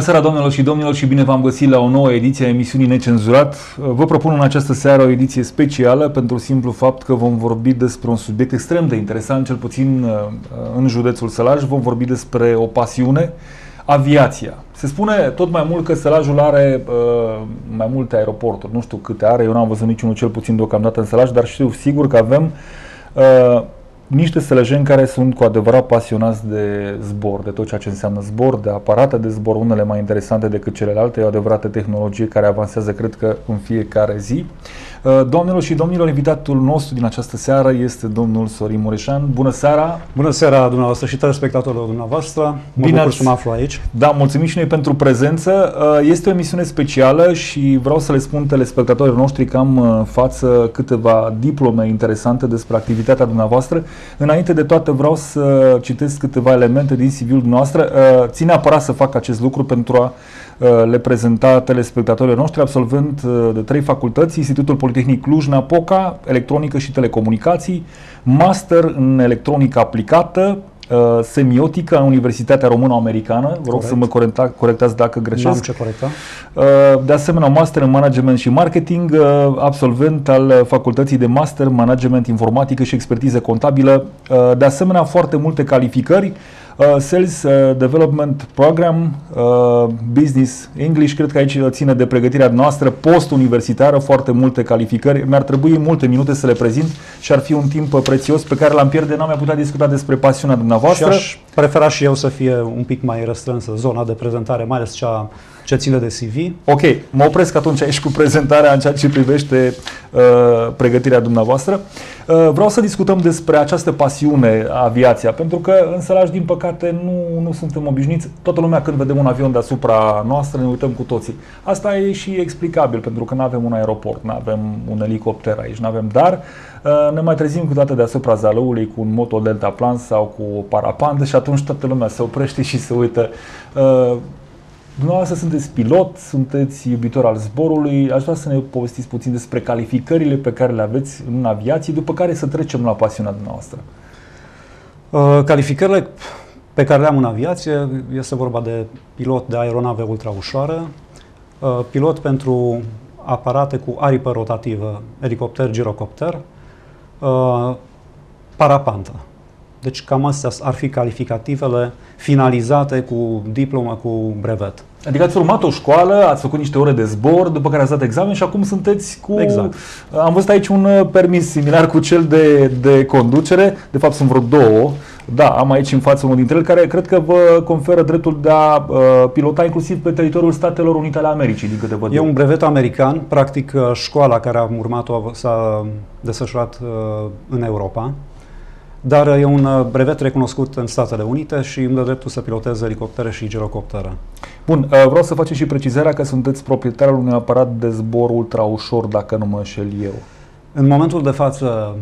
Bună seara, doamnelor și domnilor, și bine v-am găsit la o nouă ediție a emisiunii Necenzurat. Vă propun în această seară o ediție specială pentru simplu fapt că vom vorbi despre un subiect extrem de interesant, cel puțin uh, în județul Sălaj. Vom vorbi despre o pasiune, aviația. Se spune tot mai mult că Sălajul are uh, mai multe aeroporturi, nu știu câte are, eu n-am văzut niciunul cel puțin deocamdată în Sălaj, dar știu sigur că avem uh, niște sălăjeni care sunt cu adevărat pasionați de zbor, de tot ceea ce înseamnă zbor, de aparate de zbor, unele mai interesante decât celelalte, e o adevărată tehnologie care avansează, cred că, în fiecare zi. Uh, doamnelor și domnilor, invitatul nostru din această seară este domnul Sorin Mureșan. Bună seara! Bună seara dumneavoastră și telespectatorilor dumneavoastră. Mă Bine bucur să mă aflu aici. Da, mulțumim și noi pentru prezență. Uh, este o emisiune specială și vreau să le spun telespectatorilor noștri că am în față câteva diplome interesante despre activitatea dumneavoastră. Înainte de toate vreau să citesc câteva elemente din CV-ul dumneavoastră. Uh, ține neapărat să fac acest lucru pentru a Uh, le prezenta telespectatorilor noștri, absolvent uh, de trei facultăți, Institutul Politehnic Cluj-Napoca, Electronică și Telecomunicații, Master în Electronică Aplicată, uh, semiotică în Universitatea Română-Americană. Vă rog să mă corecta, corectați dacă greșesc. N-am ce corecta. De asemenea, master în management și marketing, absolvent al Facultății de Master Management Informatică și Expertiză Contabilă. De asemenea, foarte multe calificări Uh, sales uh, Development Program, uh, Business English, cred că aici ține de pregătirea noastră post-universitară, foarte multe calificări. Mi-ar trebui multe minute să le prezint și ar fi un timp prețios pe care l-am pierde, n-am mai putea discuta despre pasiunea dumneavoastră. Și aș prefera și eu să fie un pic mai restrânsă zona de prezentare, mai ales cea ce ține de CV. Ok, mă opresc atunci aici cu prezentarea în ceea ce privește uh, pregătirea dumneavoastră. Uh, vreau să discutăm despre această pasiune aviația, pentru că în sălaj, din păcate, nu, nu suntem obișnuiți. Toată lumea când vedem un avion deasupra noastră ne uităm cu toții. Asta e și explicabil, pentru că nu avem un aeroport, nu avem un elicopter aici, nu avem, dar uh, ne mai trezim câteodată deasupra zalăului cu un moto deltaplan sau cu o parapandă și atunci toată lumea se oprește și se uită. Uh, Dumneavoastră sunteți pilot, sunteți iubitor al zborului. Aș vrea să ne povestiți puțin despre calificările pe care le aveți în aviație, după care să trecem la pasiunea dumneavoastră. Uh, calificările pe care le am în aviație este vorba de pilot de aeronave ultraușoară, uh, pilot pentru aparate cu aripă rotativă, elicopter, girocopter, uh, parapantă. Deci cam astea ar fi calificativele finalizate cu diplomă, cu brevet. Adică ați urmat o școală, ați făcut niște ore de zbor, după care ați dat examen și acum sunteți cu... Exact. Am văzut aici un uh, permis similar cu cel de, de conducere, de fapt sunt vreo două. Da, am aici în față unul dintre ele care cred că vă conferă dreptul de a uh, pilota inclusiv pe teritoriul Statelor Unite ale Americii, din câte văd. E un brevet american, practic uh, școala care am urmat-o s-a desfășurat uh, în Europa. Dar e un uh, brevet recunoscut în Statele Unite și îmi dă dreptul să pilotez elicoptere și girocoptere. Bun, uh, vreau să facem și precizarea că sunteți proprietarul unui aparat de zbor ultra ușor, dacă nu mă înșel eu. În momentul de față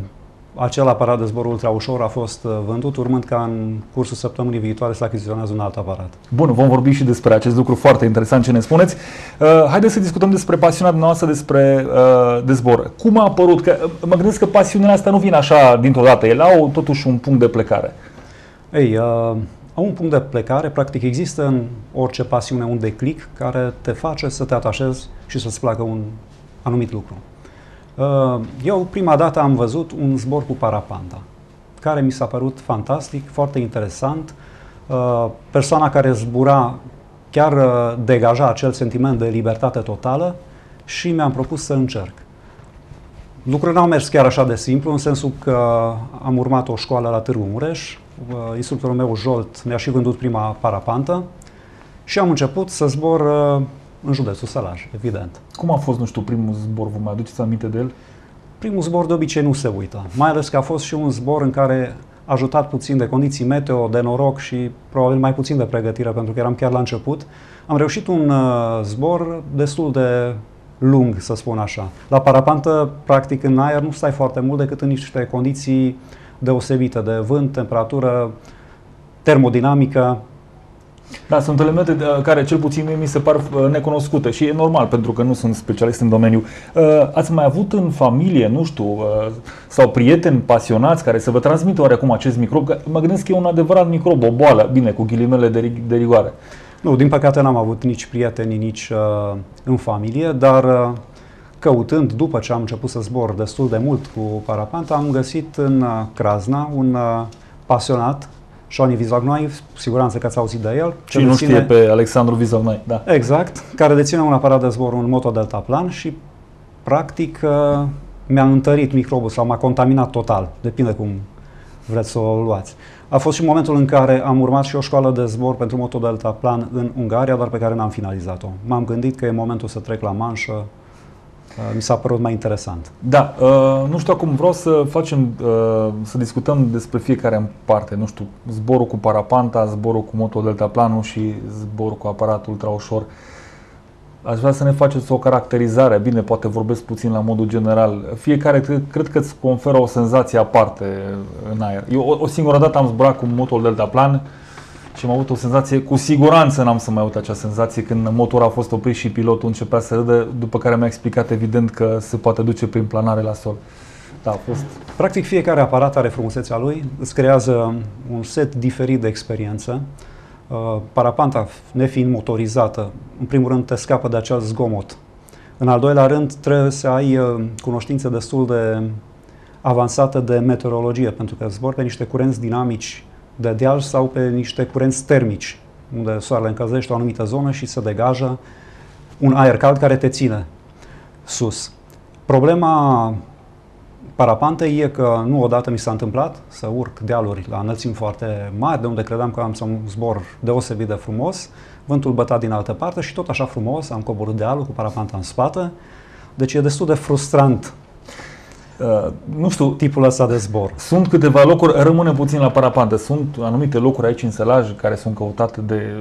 acel aparat de zbor ultra ușor a fost uh, vândut, urmând ca în cursul săptămânii viitoare să achiziționeze un alt aparat. Bun, vom vorbi și despre acest lucru foarte interesant ce ne spuneți. Uh, haideți să discutăm despre pasiunea noastră despre uh, de zbor. Cum a apărut? Că, uh, mă gândesc că pasiunea asta nu vine așa dintr-o dată, ele au totuși un punct de plecare. Ei, uh, au un punct de plecare, practic există în orice pasiune un declic care te face să te atașezi și să-ți placă un anumit lucru. Uh, eu prima dată am văzut un zbor cu parapanda, care mi s-a părut fantastic, foarte interesant. Uh, persoana care zbura chiar uh, degaja acel sentiment de libertate totală și mi-am propus să încerc. Lucrurile n-au mers chiar așa de simplu, în sensul că am urmat o școală la Târgu Mureș, instructorul meu Jolt mi-a și vândut prima parapantă și am început să zbor în județul Sălaj, evident. Cum a fost, nu știu, primul zbor? Vă mai aduceți aminte de el? Primul zbor de obicei nu se uită, mai ales că a fost și un zbor în care ajutat puțin de condiții meteo, de noroc și probabil mai puțin de pregătire, pentru că eram chiar la început. Am reușit un uh, zbor destul de lung, să spun așa. La parapantă, practic, în aer nu stai foarte mult decât în niște condiții deosebite de vânt, temperatură, termodinamică, da, sunt elemente care cel puțin mie mi se par uh, necunoscute și e normal pentru că nu sunt specialist în domeniu. Uh, ați mai avut în familie, nu știu, uh, sau prieteni pasionați care să vă transmită oarecum acest microb? Că mă gândesc că e un adevărat microb, o boală, bine, cu ghilimele de, de rigoare. Nu, din păcate n-am avut nici prieteni, nici uh, în familie, dar uh, căutând, după ce am început să zbor destul de mult cu parapanta, am găsit în uh, Crazna un uh, pasionat, Shoni Vizagnoi, cu siguranță că ați auzit de el. Cine nu știe pe Alexandru Vizagnoi, da. Exact, care deține un aparat de zbor, un moto deltaplan și practic uh, mi-a întărit microbul sau m-a contaminat total, depinde cum vreți să o luați. A fost și momentul în care am urmat și o școală de zbor pentru moto deltaplan în Ungaria, dar pe care n-am finalizat-o. M-am gândit că e momentul să trec la manșă, uh, mi s-a părut mai interesant. Da, uh, nu știu acum, vreau să facem, uh, să discutăm despre fiecare în parte, nu știu, zborul cu parapanta, zborul cu moto deltaplanul și zborul cu aparat ultra ușor. Aș vrea să ne faceți o caracterizare, bine, poate vorbesc puțin la modul general. Fiecare cred, cred că îți conferă o senzație aparte în aer. Eu o, o singură dată am zburat cu motorul deltaplan și am avut o senzație, cu siguranță n-am să mai avut acea senzație când motorul a fost oprit și pilotul începea să râdă, după care mi-a explicat evident că se poate duce prin planare la sol. Da, a fost. Practic fiecare aparat are frumusețea lui, îți creează un set diferit de experiență. Uh, parapanta, nefiind motorizată, în primul rând te scapă de acel zgomot. În al doilea rând, trebuie să ai uh, cunoștințe destul de avansate de meteorologie, pentru că zbor pe niște curenți dinamici de deal sau pe niște curenți termici, unde soarele încălzește o anumită zonă și se degajă un aer cald care te ține sus. Problema parapantei e că nu odată mi s-a întâmplat să urc dealuri la înălțimi foarte mari, de unde credeam că am să zbor deosebit de frumos, vântul băta din altă parte și tot așa frumos am coborât dealul cu parapanta în spate. Deci e destul de frustrant Uh, nu știu, tipul ăsta de zbor. Sunt câteva locuri, rămâne puțin la parapantă, sunt anumite locuri aici în Sălaj care sunt căutate de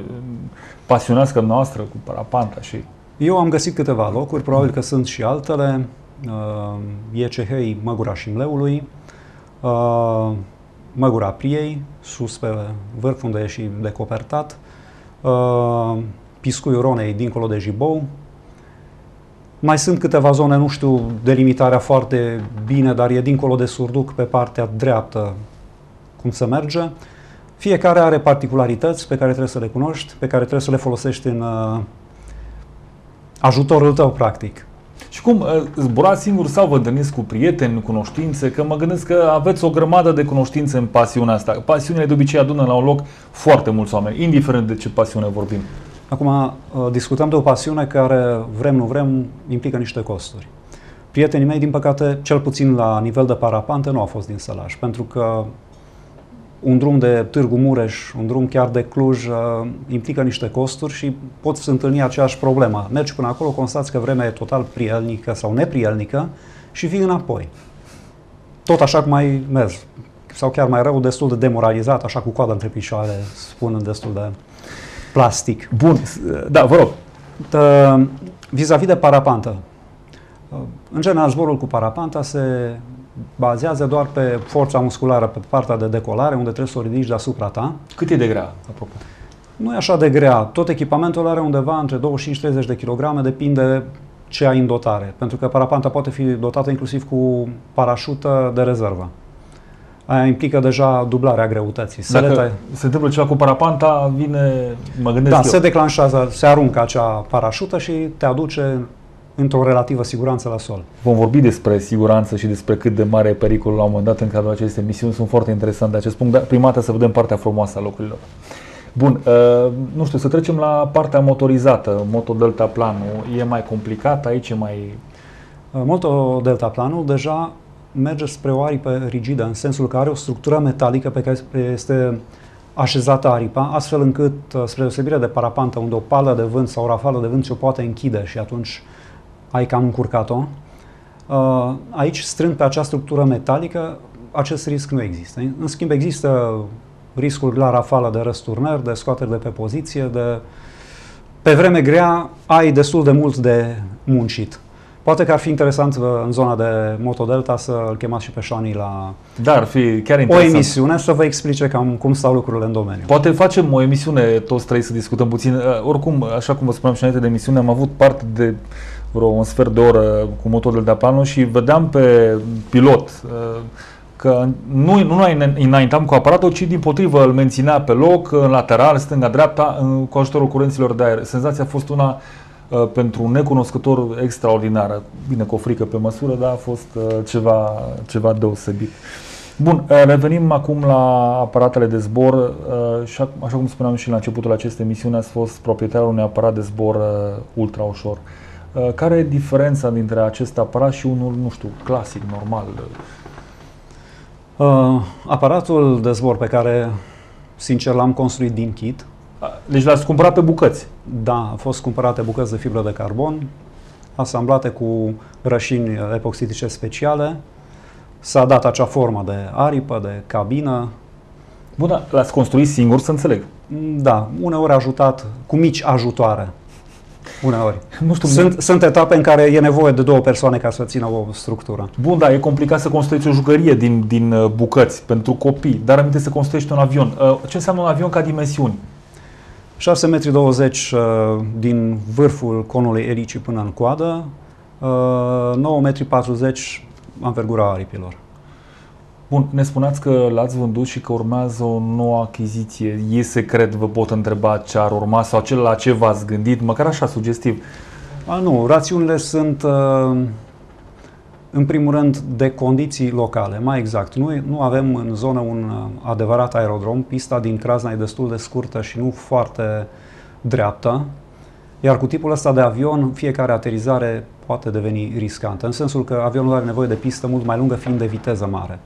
pasionați ca noastră cu parapanta și... Eu am găsit câteva locuri, probabil că sunt și altele. Uh, e Cehei Măgura Șimleului, uh, Măgura Priei, sus pe vârf unde e și decopertat, uh, Piscuiul Ronei dincolo de Jibou, mai sunt câteva zone, nu știu delimitarea foarte bine, dar e dincolo de Surduc, pe partea dreaptă, cum se merge. Fiecare are particularități pe care trebuie să le cunoști, pe care trebuie să le folosești în uh, ajutorul tău, practic. Și cum, uh, zburați singur sau vă întâlniți cu prieteni, cunoștințe? Că mă gândesc că aveți o grămadă de cunoștințe în pasiunea asta. Pasiunile de obicei adună la un loc foarte mulți oameni, indiferent de ce pasiune vorbim. Acum, uh, discutăm de o pasiune care, vrem nu vrem, implică niște costuri. Prietenii mei, din păcate, cel puțin la nivel de parapante, nu au fost din Sălaj, pentru că un drum de Târgu Mureș, un drum chiar de Cluj, uh, implică niște costuri și poți întâlni aceeași problemă. Mergi până acolo, constați că vremea e total prielnică sau neprielnică și vii înapoi. Tot așa cum ai mers. Sau chiar mai rău, destul de demoralizat, așa cu coada între picioare, spun destul de plastic. Bun, da, vă rog. Vis-a-vis de parapantă. În general, zborul cu parapanta se bazează doar pe forța musculară pe partea de decolare, unde trebuie să o ridici deasupra ta. Cât e de grea, apropo? Nu e așa de grea. Tot echipamentul are undeva între 25-30 de kg, depinde ce ai în dotare. Pentru că parapanta poate fi dotată inclusiv cu parașută de rezervă aia implică deja dublarea greutății. Dacă Seleta... se întâmplă ceva cu parapanta, vine, mă gândesc Da, eu. se declanșează, se aruncă acea parașută și te aduce într-o relativă siguranță la sol. Vom vorbi despre siguranță și despre cât de mare e pericolul la un moment dat în cadrul acestei emisiuni. Sunt foarte interesant de acest punct, dar prima dată să vedem partea frumoasă a locurilor. Bun, uh, nu știu, să trecem la partea motorizată, Moto Delta Planul. E mai complicat aici, e mai... Moto Delta Planul deja merge spre o aripă rigidă, în sensul că are o structură metalică pe care este așezată aripa, astfel încât, uh, spre deosebire de parapantă, unde o pală de vânt sau o rafală de vânt se poate închide și atunci ai cam încurcat-o, uh, aici, strând pe acea structură metalică, acest risc nu există. În schimb, există riscul la rafală de răsturnări, de scoatere de pe poziție, de... Pe vreme grea ai destul de mult de muncit. Poate că ar fi interesant uh, în zona de Moto Delta să îl chemați și pe Shani la da, ar fi chiar interesant. o emisiune să vă explice cam cum stau lucrurile în domeniu. Poate facem o emisiune toți trei să discutăm puțin. Uh, oricum, așa cum vă spuneam și înainte de emisiune, am avut parte de vreo un sfert de oră cu Moto Delta Planul și vedeam pe pilot uh, că nu, nu înaintam cu aparatul, ci din potrivă îl menținea pe loc, în lateral, stânga-dreapta, cu ajutorul curenților de aer. Senzația a fost una uh, pentru un necunoscător extraordinară. Bine, cu o frică pe măsură, dar a fost uh, ceva, ceva deosebit. Bun, uh, revenim acum la aparatele de zbor uh, și așa cum spuneam și la începutul acestei emisiuni, ați fost proprietarul unui aparat de zbor uh, ultra ușor. Care e diferența dintre acest aparat și unul, nu știu, clasic, normal? Uh, aparatul de zbor pe care, sincer, l-am construit din kit. Deci l-ați cumpărat pe bucăți? Da, a fost cumpărate bucăți de fibră de carbon, asamblate cu rășini epoxitice speciale. S-a dat acea formă de aripă, de cabină. Bun, dar l-ați construit singur, să înțeleg. Da, uneori ajutat cu mici ajutoare uneori. Nu știu, sunt, sunt etape în care e nevoie de două persoane ca să țină o structură. Bun, da, e complicat să construiești o jucărie din, din uh, bucăți pentru copii, dar aminte să construiești un avion. Uh, ce înseamnă un avion ca dimensiuni? 6,20 m uh, din vârful conului elicii până în coadă, 9,40 m anvergura aripilor. Bun, ne spuneați că l-ați vândut și că urmează o nouă achiziție. E secret, vă pot întreba ce ar urma sau cel la ce v-ați gândit, măcar așa sugestiv. A, nu, rațiunile sunt uh, în primul rând de condiții locale, mai exact. Nu, nu avem în zonă un uh, adevărat aerodrom, pista din Crazna e destul de scurtă și nu foarte dreaptă, iar cu tipul ăsta de avion, fiecare aterizare poate deveni riscantă, în sensul că avionul are nevoie de pistă mult mai lungă, fiind de viteză mare.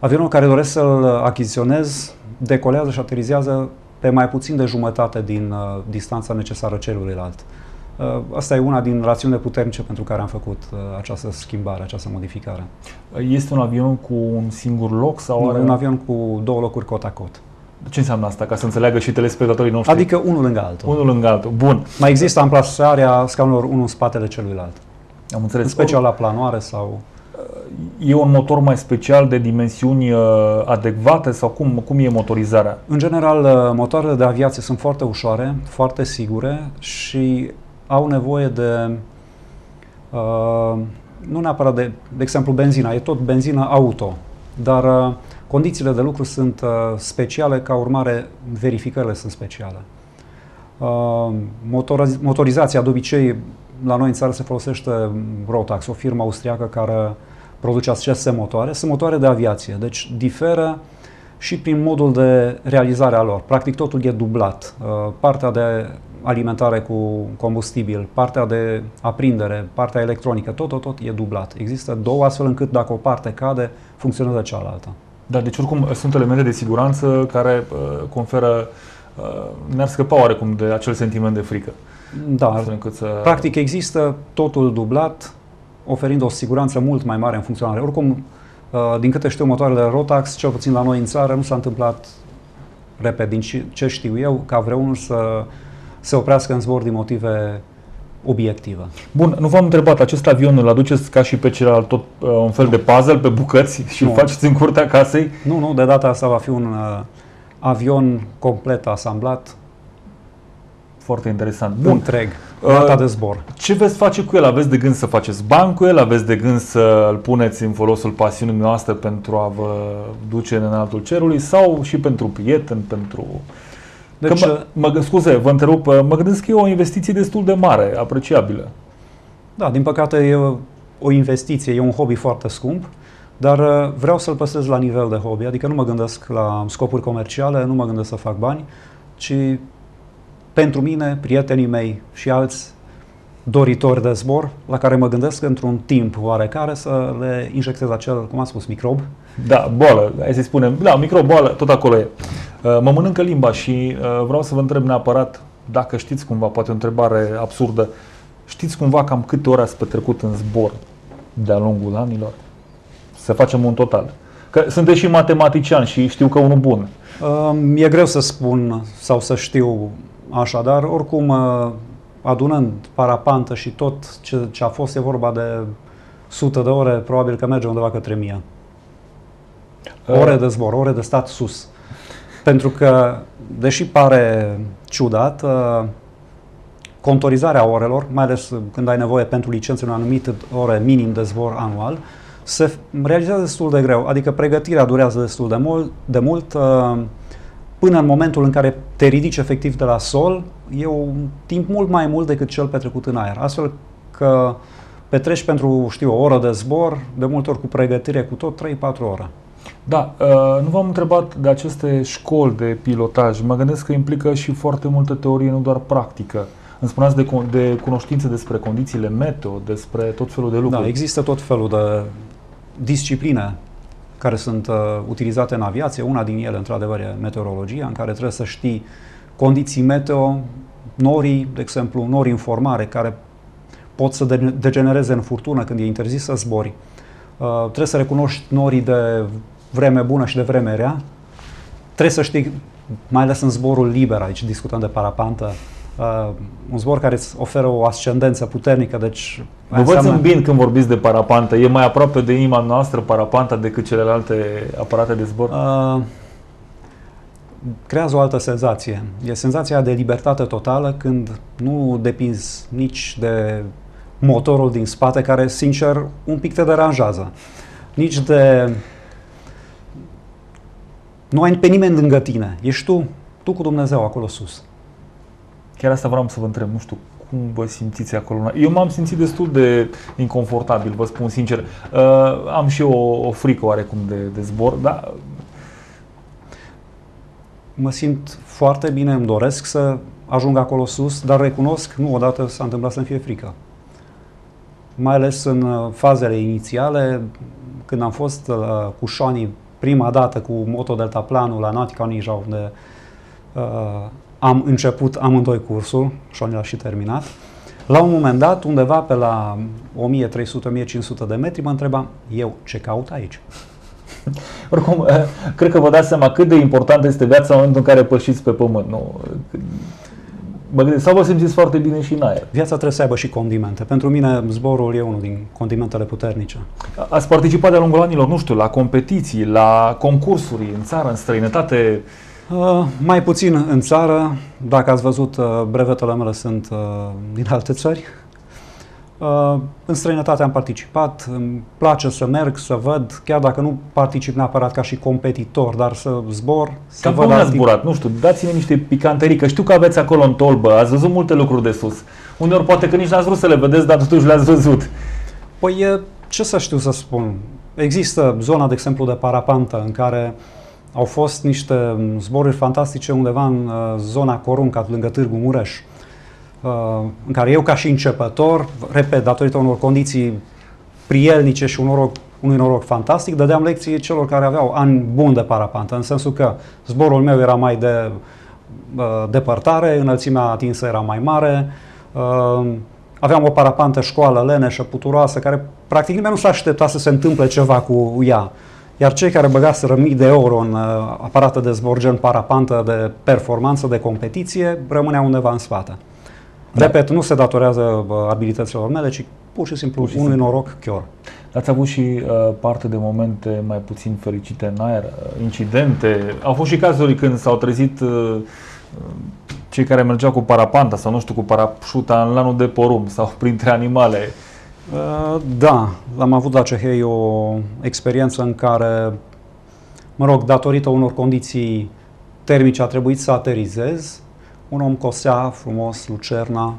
Avionul care doresc să-l achiziționez decolează și aterizează pe mai puțin de jumătate din uh, distanța necesară celuilalt. Uh, asta e una din rațiunile puternice pentru care am făcut uh, această schimbare, această modificare. Este un avion cu un singur loc sau nu, are... un avion cu două locuri cot a cot. Ce înseamnă asta, ca să înțeleagă și telespectatorii noștri? Adică unul lângă altul. Unul lângă altul, bun. Mai există amplasarea scaunelor unul în spatele celuilalt. Am înțeles. În special la planoare sau e un motor mai special de dimensiuni uh, adecvate sau cum, cum e motorizarea? În general, uh, motoarele de aviație sunt foarte ușoare, foarte sigure și au nevoie de uh, nu neapărat de, de exemplu, benzina, e tot benzină auto, dar uh, condițiile de lucru sunt uh, speciale, ca urmare verificările sunt speciale. Uh, motoriz- motorizația, de obicei, la noi în țară se folosește Rotax, o firmă austriacă care produce aceste motoare, sunt motoare de aviație, deci diferă și prin modul de realizare a lor. Practic totul e dublat. Uh, partea de alimentare cu combustibil, partea de aprindere, partea electronică, tot, tot, tot e dublat. Există două astfel încât dacă o parte cade, funcționează cealaltă. Da, deci oricum sunt elemente de siguranță care uh, conferă, uh, ne-ar scăpa oarecum de acel sentiment de frică. Da, să... practic există totul dublat, oferind o siguranță mult mai mare în funcționare. Oricum, uh, din câte știu, motoarele Rotax, cel puțin la noi în țară, nu s-a întâmplat, repet, din ce știu eu, ca vreunul să se oprească în zbor din motive obiective. Bun, nu v-am întrebat, acest avion îl aduceți ca și pe celălalt tot uh, un fel de puzzle pe bucăți și nu. îl faceți în curtea casei? Nu, nu, de data asta va fi un uh, avion complet asamblat, foarte interesant. Bun. Întreg. Data uh, de zbor. Ce veți face cu el? Aveți de gând să faceți bani cu el? Aveți de gând să îl puneți în folosul pasiunii noastre pentru a vă duce în altul cerului sau și pentru prieten, pentru... Deci, că mă, mă, scuze, vă întrerup, mă gândesc că e o investiție destul de mare, apreciabilă. Da, din păcate e o investiție, e un hobby foarte scump, dar uh, vreau să-l păstrez la nivel de hobby, adică nu mă gândesc la scopuri comerciale, nu mă gândesc să fac bani, ci pentru mine, prietenii mei și alți doritori de zbor, la care mă gândesc într-un timp oarecare să le injectez acel, cum am spus, microb. Da, boală, hai să spunem, da, microb, boală, tot acolo e. Uh, mă mănâncă limba și uh, vreau să vă întreb neapărat, dacă știți cumva, poate o întrebare absurdă, știți cumva cam câte ore ați petrecut în zbor de-a lungul anilor? Să facem un total. Că sunteți și matematician și știu că unul bun. Uh, e greu să spun sau să știu Așadar, oricum, uh, adunând parapantă și tot ce, ce a fost, e vorba de sute de ore, probabil că merge undeva către mie. Uh. Ore de zbor, ore de stat sus. Pentru că, deși pare ciudat, uh, contorizarea orelor, mai ales când ai nevoie pentru licență un anumit ore minim de zbor anual, se realizează destul de greu, adică pregătirea durează destul de mult, de mult uh, până în momentul în care te ridici efectiv de la sol, e un timp mult mai mult decât cel petrecut în aer. Astfel că petreci pentru, știu, o oră de zbor, de multe ori cu pregătire, cu tot 3-4 ore. Da, uh, nu v-am întrebat de aceste școli de pilotaj. Mă gândesc că implică și foarte multă teorie, nu doar practică. Îmi spuneați de, de cunoștințe despre condițiile meteo, despre tot felul de lucruri. Da, există tot felul de discipline care sunt uh, utilizate în aviație. Una din ele, într-adevăr, e meteorologia, în care trebuie să știi condiții meteo, norii, de exemplu, nori în formare, care pot să degenereze în furtună când e interzis să zbori. Uh, trebuie să recunoști norii de vreme bună și de vreme rea. Trebuie să știi, mai ales în zborul liber, aici discutăm de parapantă, uh, un zbor care îți oferă o ascendență puternică, deci... Vă văd înseamnă... bine când vorbiți de parapantă. E mai aproape de inima noastră parapanta decât celelalte aparate de zbor? Uh, creează o altă senzație. E senzația de libertate totală când nu depinzi nici de motorul din spate, care, sincer, un pic te deranjează. Nici de... Nu ai pe nimeni lângă tine. Ești tu, tu cu Dumnezeu acolo sus. Chiar asta vreau să vă întreb, nu știu, cum vă simțiți acolo? Eu m-am simțit destul de inconfortabil, vă spun sincer. Uh, am și o, o frică oarecum de, de zbor, dar... Mă simt foarte bine, îmi doresc să ajung acolo sus, dar recunosc, nu odată s-a întâmplat să-mi fie frică mai ales în uh, fazele inițiale, când am fost uh, cu Shani prima dată cu Moto Delta Planul la Nautica Ninja, unde uh, am început amândoi cursul, Shani l-a și terminat. La un moment dat, undeva pe la 1300-1500 de metri, mă întrebam, eu ce caut aici? Oricum, uh, cred că vă dați seama cât de importantă este viața în momentul în care pășiți pe pământ. Nu? Mă gândesc, sau vă simțiți foarte bine și în aer? Viața trebuie să aibă și condimente. Pentru mine zborul e unul din condimentele puternice. Ați participat de-a lungul anilor, nu știu, la competiții, la concursuri în țară, în străinătate? Uh, mai puțin în țară. Dacă ați văzut, uh, brevetele mele sunt uh, din alte țări. Uh, în străinătate am participat, îmi place să merg, să văd, chiar dacă nu particip neapărat ca și competitor, dar să zbor, să Cam văd ați zburat, nu știu, dați-ne niște picanterii, că știu că aveți acolo în tolbă, ați văzut multe lucruri de sus. Uneori poate că nici n-ați vrut să le vedeți, dar totuși le-ați văzut. Păi, ce să știu să spun? Există zona, de exemplu, de parapantă, în care au fost niște zboruri fantastice undeva în uh, zona Corunca, lângă Târgu Mureș. Uh, în care eu ca și începător, repet, datorită unor condiții prielnice și un noroc, unui noroc fantastic, dădeam lecții celor care aveau ani buni de parapantă, în sensul că zborul meu era mai de uh, depărtare, înălțimea atinsă era mai mare, uh, aveam o parapantă școală leneșă, puturoasă, care practic nimeni nu s-a aștepta să se întâmple ceva cu ea. Iar cei care băgaseră mii de euro în uh, aparate de zbor gen parapantă de performanță, de competiție, rămâneau undeva în spate. Da. Repet, nu se datorează abilităților mele, ci pur și simplu pur și unui simplu. noroc chiar. Ați avut și uh, parte de momente mai puțin fericite în aer, uh, incidente. Au fost și cazuri când s-au trezit uh, cei care mergeau cu parapanta sau nu știu, cu parașuta în lanul de porum sau printre animale. Uh, da, am avut la Cehei o experiență în care, mă rog, datorită unor condiții termice a trebuit să aterizez un om cosea frumos, lucerna,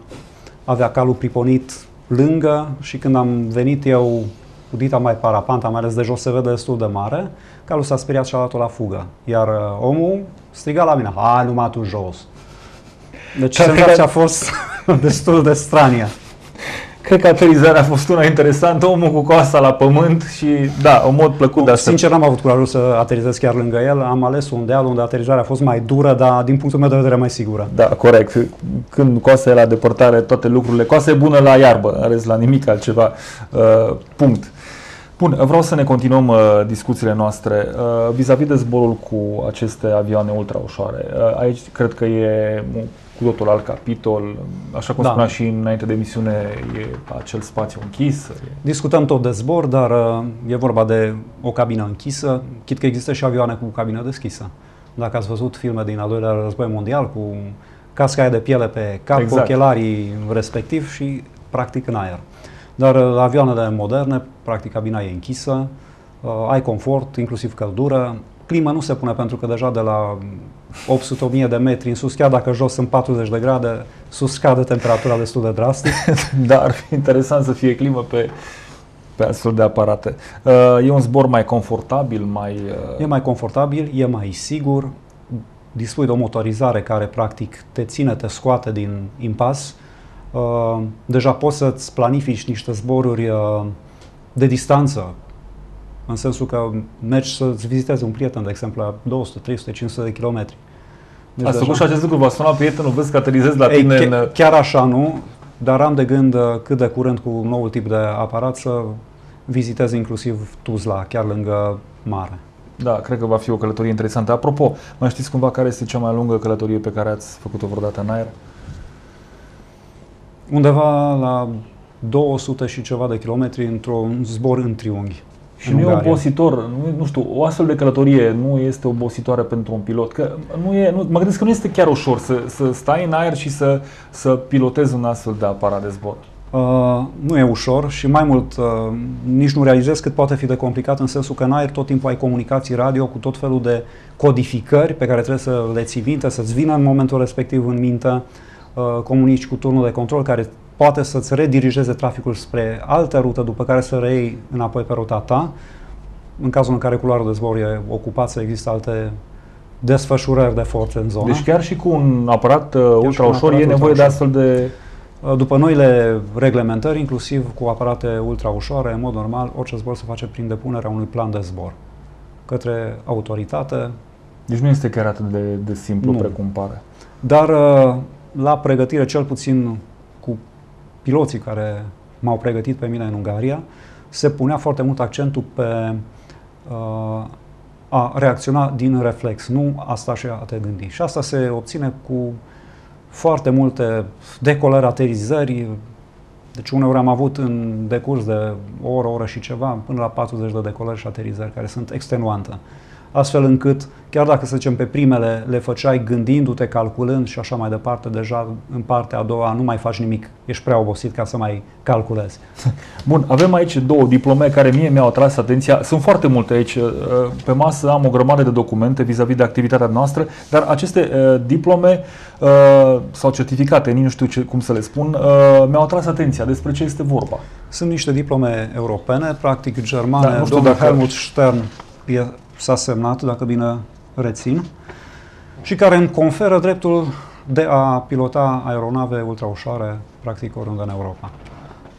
avea calul priponit lângă și când am venit eu cu dita mai parapanta, mai ales de jos se vede destul de mare, calul s-a speriat și a dat-o la fugă. Iar uh, omul striga la mine, hai numai tu jos. Deci senzația a fost destul de stranie. Cred că aterizarea a fost una interesantă, omul cu coasta la pământ și, da, un mod plăcut de asta. Sincer, n-am avut curajul să aterizez chiar lângă el, am ales un deal unde aterizarea a fost mai dură, dar din punctul meu de vedere mai sigură. Da, corect. Când coasta e la depărtare, toate lucrurile, coasta e bună la iarbă, în rest la nimic altceva. Uh, punct. Bun, vreau să ne continuăm uh, discuțiile noastre uh, vis-a-vis de zborul cu aceste avioane ultra ușoare. Uh, aici cred că e cu totul alt capitol. Așa cum da. spunea și înainte de emisiune, e acel spațiu închis. E... Discutăm tot de zbor, dar uh, e vorba de o cabină închisă, chit că există și avioane cu cabină deschisă. Dacă ați văzut filme din al doilea război mondial cu casca de piele pe cap, exact. ochelarii respectiv și practic în aer. Dar uh, la avioanele moderne, practic cabina e închisă, uh, ai confort, inclusiv căldură. Clima nu se pune pentru că deja de la 800-1000 de metri în sus, chiar dacă jos sunt 40 de grade, sus scade temperatura destul de drastic. da, ar fi interesant să fie climă pe, pe astfel de aparate. Uh, e un zbor mai confortabil, mai... Uh, E mai confortabil, e mai sigur, dispui de o motorizare care practic te ține, te scoate din impas. Uh, Deja poți să-ți planifici niște zboruri uh, de distanță, în sensul că mergi să-ți vizitezi un prieten, de exemplu, la 200, 300, 500 de kilometri. Deci Ați făcut și deja- acest lucru, v-a sunat prietenul, vezi că aterizezi la Ei, tine chi- în... Chiar așa nu, dar am de gând uh, cât de curând cu noul tip de aparat să vizitez inclusiv Tuzla, chiar lângă mare. Da, cred că va fi o călătorie interesantă. Apropo, mai știți cumva care este cea mai lungă călătorie pe care ați făcut-o vreodată în aer? Undeva la 200 și ceva de kilometri într-un zbor în triunghi. Și în nu e Ungaria. obositor, nu, nu știu, o astfel de călătorie nu este obositoare pentru un pilot. Că nu e, nu, mă gândesc că nu este chiar ușor să, să stai în aer și să, să pilotezi un astfel de aparat de zbor. Uh, nu e ușor și mai mult uh, nici nu realizez cât poate fi de complicat în sensul că în aer tot timpul ai comunicații radio cu tot felul de codificări pe care trebuie să le ții minte, să-ți vină în momentul respectiv în minte, uh, comunici cu turnul de control care poate să-ți redirigeze traficul spre altă rută, după care să reiei înapoi pe ruta ta. În cazul în care culoarul de zbor e ocupat, să există alte desfășurări de forțe în zonă. Deci chiar și cu un aparat uh, ultra cu un ușor e aparat nevoie de ultra astfel de... Uh, După noile reglementări, inclusiv cu aparate ultra ușoare, în mod normal, orice zbor se face prin depunerea unui plan de zbor către autoritate, Deci nu este chiar atât de, de simplu Nu. precum pare. dar uh, la pregătire, cel puțin cu piloții care m-au pregătit pe mine în Ungaria, se punea foarte mult accentul pe uh, a reacționa din reflex, nu asta și a te gândi. Și asta se obține cu foarte multe decolări, aterizări. Deci uneori am avut în decurs de o oră, o oră și ceva, până la 40 de decolări și aterizări, care sunt extenuante. Astfel încât, chiar dacă, să zicem, pe primele le făceai gândindu-te, calculând și așa mai departe, deja în partea a doua nu mai faci nimic, ești prea obosit ca să mai calculezi. Bun, avem aici două diplome care mie mi-au atras atenția. Sunt foarte multe aici. uh, Pe masă am o grămadă de documente vis-a-vis de activitatea noastră, dar aceste uh, diplome uh, sau certificate, nici nu știu ce, cum să le spun, uh, mi-au atras atenția. Despre ce este vorba? Sunt niște diplome europene, practic germane. Da, Da, nu știu Domnul dacă- Helmut Stern e, s-a semnat, dacă bine rețin, și care îmi conferă dreptul de a pilota aeronave ultraușoare, practic oriunde în Europa.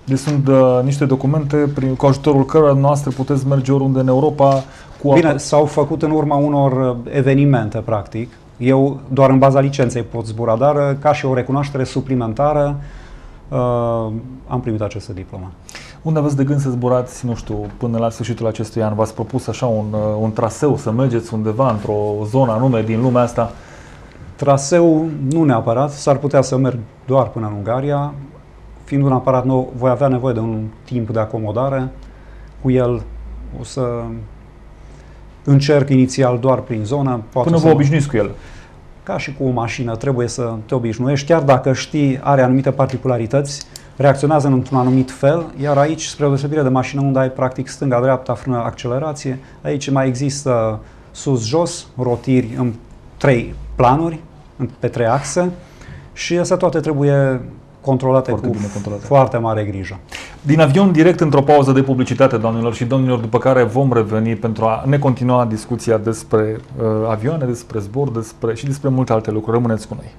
Deci sunt uh, niște documente prin, cu ajutorul cărora noastre puteți merge oriunde în Europa cu Bine, apa- s-au făcut în urma unor uh, evenimente, practic. Eu doar în baza licenței pot zbura, dar uh, ca și o recunoaștere suplimentară uh, am primit această diplomă. Unde aveți de gând să zburați, nu știu, până la sfârșitul acestui an? V-ați propus așa un, uh, un traseu, să mergeți undeva într-o zonă anume din lumea asta? Traseu nu neapărat, s-ar putea să merg doar până în Ungaria. Fiind un aparat nou, voi avea nevoie de un timp de acomodare. Cu el o să încerc inițial doar prin zonă. Poate Până să vă obișnuiți cu el. Ca și cu o mașină, trebuie să te obișnuiești, chiar dacă știi, are anumite particularități, reacționează într-un anumit fel, iar aici, spre o deosebire de mașină unde ai practic stânga-dreapta, frână, accelerație, aici mai există sus-jos, rotiri în trei planuri, în- pe trei axe și astea toate trebuie controlate Foarte cu bine controlate. foarte mare grijă. Din avion direct într-o pauză de publicitate, doamnelor și domnilor, după care vom reveni pentru a ne continua discuția despre uh, avioane, despre zbor despre, și despre multe alte lucruri. Rămâneți cu noi.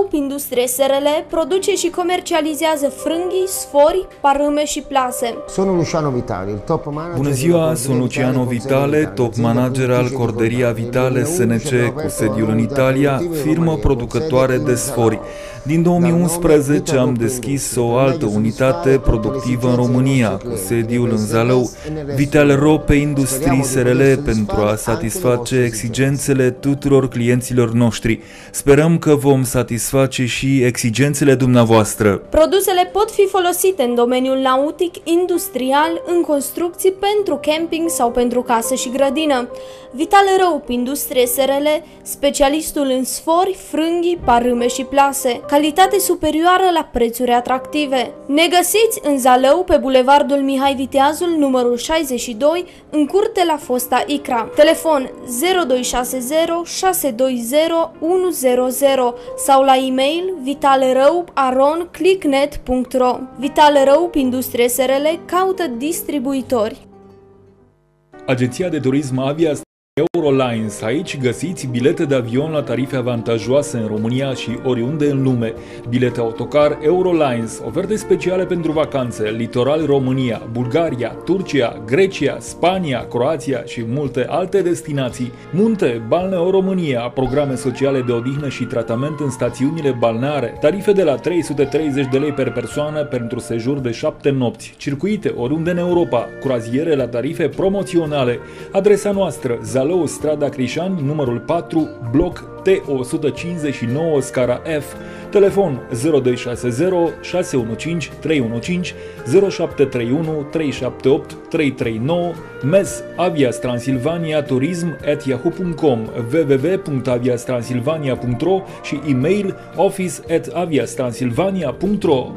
Vital Răup Industrie SRL produce și comercializează frânghii, sfori, parâme și plase. Sunt Luciano Vitale, top manager. Bună ziua, sunt Luciano Vitale, top manager al Corderia Vitale SNC cu sediul în Italia, firmă producătoare de sfori. Din 2011 am deschis o altă unitate productivă în România, cu sediul în Zalău, Vital Ro pe Industrii SRL pentru a satisface exigențele tuturor clienților noștri. Sperăm că vom satisface și exigențele dumneavoastră. Produsele pot fi folosite în domeniul nautic, industrial, în construcții pentru camping sau pentru casă și grădină. Vital Răup, Industrie SRL, specialistul în sfori, frânghii, parâme și plase. Calitate superioară la prețuri atractive. Ne găsiți în Zalău, pe bulevardul Mihai Viteazul, numărul 62, în curte la fosta ICRA. Telefon 0260 620 100 sau la e-mail vitalerăup.aron.clicknet.ro Vital Răup, Industrie SRL, caută distribuitori. Agenția de turism Avia Eurolines. Aici găsiți bilete de avion la tarife avantajoase în România și oriunde în lume. Bilete autocar Eurolines, oferte speciale pentru vacanțe, litoral România, Bulgaria, Turcia, Grecia, Spania, Croația și multe alte destinații. Munte, Balneo România, programe sociale de odihnă și tratament în stațiunile balneare, tarife de la 330 de lei per persoană pentru sejur de 7 nopți, circuite oriunde în Europa, croaziere la tarife promoționale. Adresa noastră, Zalău, strada Crișani, numărul 4, bloc T159, scara F, telefon 0260 615 315 0731 378 339, mes Avias Transilvania Turism at yahoo.com, www.aviastransilvania.ro și e-mail office at aviastransilvania.ro.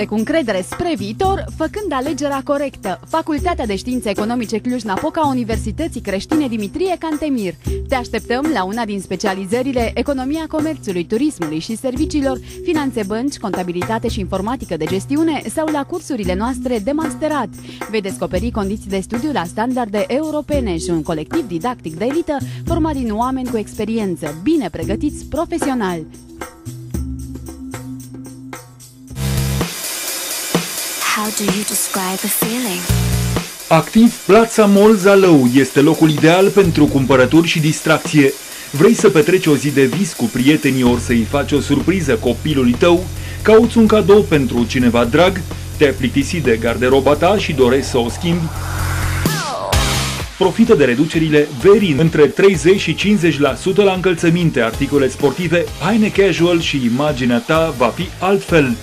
Privește cu încredere spre viitor, făcând alegerea corectă. Facultatea de Științe Economice Cluj-Napoca Universității Creștine Dimitrie Cantemir. Te așteptăm la una din specializările Economia Comerțului, Turismului și Serviciilor, Finanțe Bănci, Contabilitate și Informatică de Gestiune sau la cursurile noastre de masterat. Vei descoperi condiții de studiu la standarde europene și un colectiv didactic de elită format din oameni cu experiență, bine pregătiți profesional. How do you describe the feeling? Activ Plața Mall Zalău este locul ideal pentru cumpărături și distracție. Vrei să petreci o zi de vis cu prietenii ori să-i faci o surpriză copilului tău? Cauți un cadou pentru cineva drag? Te-ai plictisit de garderoba ta și dorești să o schimbi? Profită de reducerile Verin între 30 și 50% la încălțăminte, articole sportive, haine casual și imaginea ta va fi altfel.